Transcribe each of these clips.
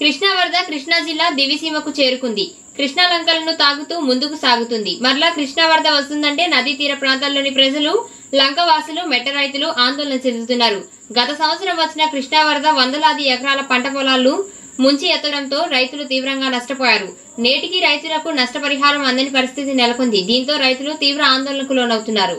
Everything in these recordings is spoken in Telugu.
కృష్ణా వరద కృష్ణా జిల్లా దివిసీమకు చేరుకుంది. కృష్ణా లంకలను తాగుతూ ముందుకు సాగుతుంది. మరలా కృష్ణా వరద వస్తుందంటే నదీ తీర ప్రాంతాల్లోని ప్రజలు లంకవాసులు మెట్ట రైతులు ఆందోళన చెందుతున్నారు. గత సంవత్సరం వచ్చిన కృష్ణా వరద వందలాది ఎకరాల పంట పొలాలు ముంచి ఎత్తడంతో రైతులు తీవ్రంగా నష్టపోయారు. నేటికి రైతులకు నష్టపరిహారం అందని పరిస్థితి నెలకొంది. దీంతో రైతులు తీవ్ర ఆందోళనకు లోనవుతున్నారు.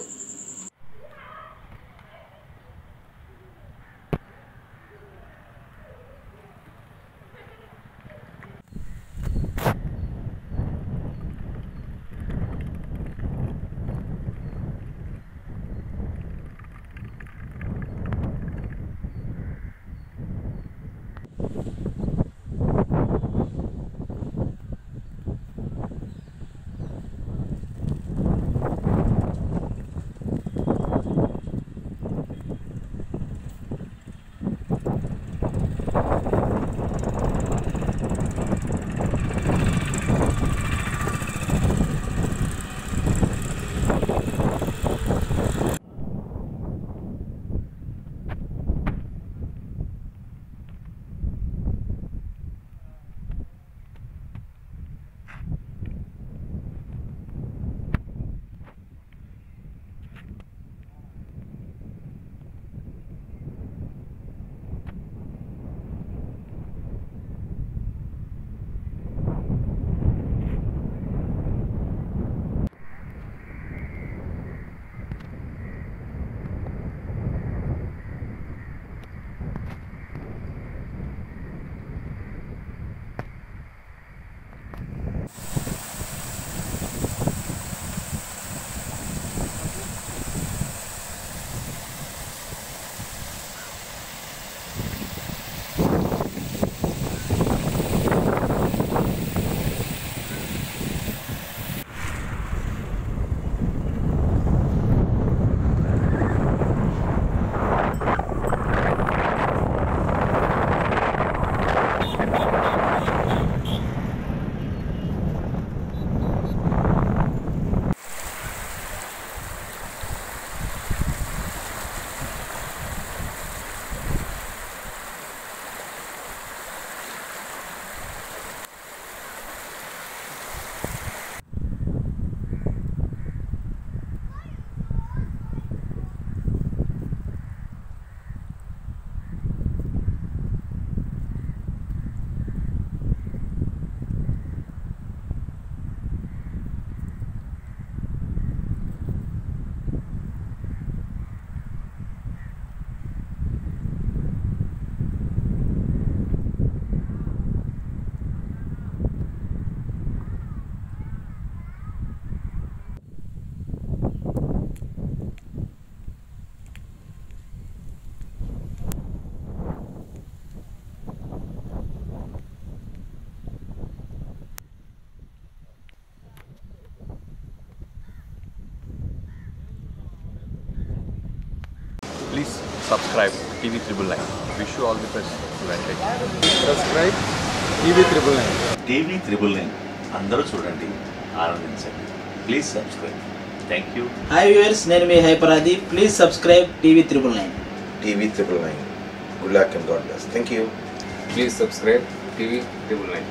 Please subscribe TV Triple Nine. Wish you all the best. Venkat. Subscribe TV triple nine TV triple nine అందరూ చూడండి ఆనందించండి please subscribe thank you hi viewers నేను మీ Hyper Aadi please subscribe TV triple nine TV triple nine. Good luck and God bless. Thank you. Please subscribe TV triple nine